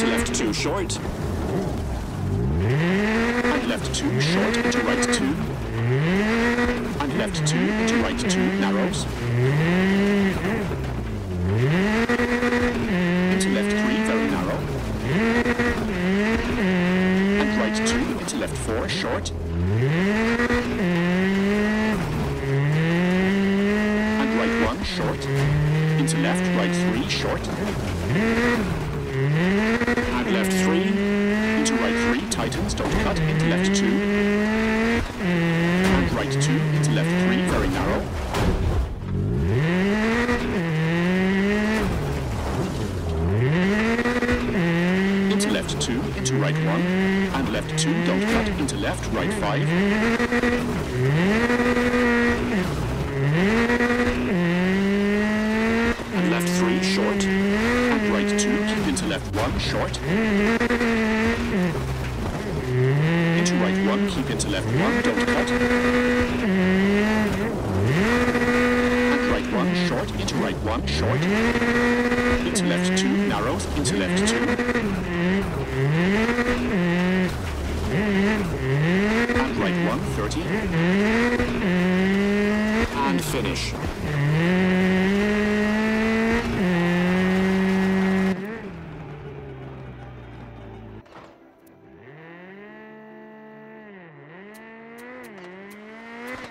into left 2 short. And left 2 short into right 2. And left 2 into right 2 narrows. Into left 3 very narrow. And right 2 into left 4 short. And right 1 short. Into left right 3 short. And left 3 into right 3 tightens, don't cut, into left 2. And right 2 into left 3 very narrow. Into left 2, into right 1, and left 2, don't cut, into left, right 5. And left 3, short, and right 2, keep into left 1, short. Right 1, keep into left 1, don't cut. Right 1, short, into right 1, short. Into left 2, narrows, into left 2. And right 1, 30. And finish.